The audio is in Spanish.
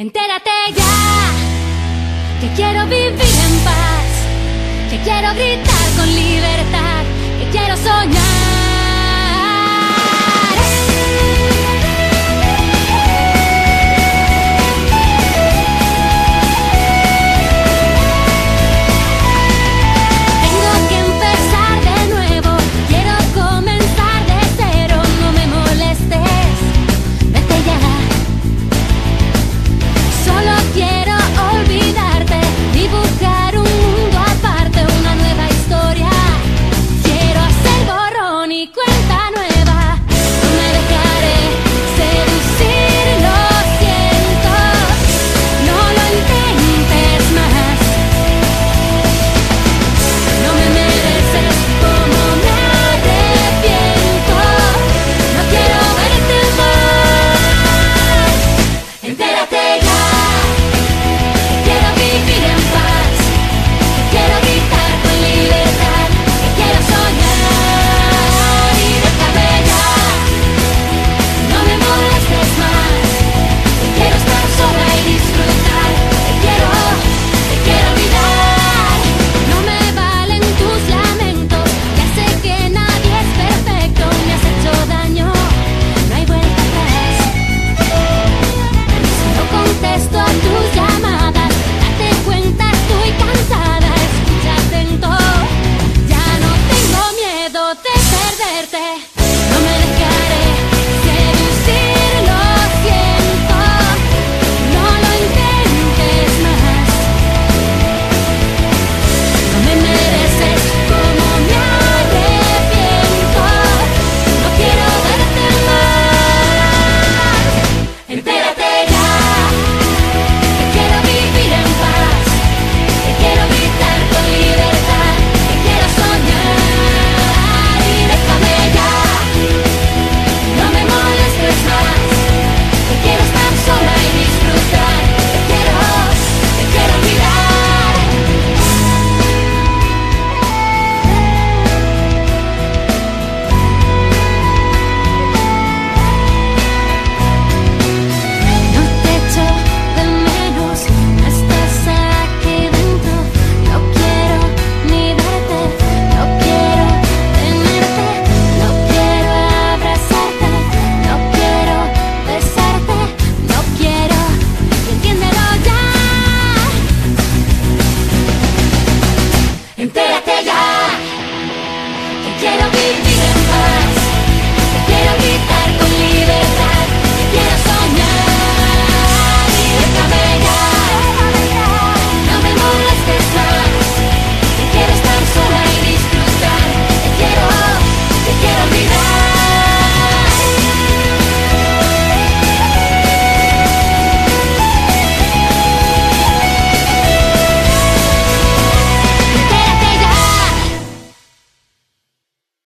Entérate ya, que quiero vivir en paz, que quiero gritar con libertad, que quiero soñar.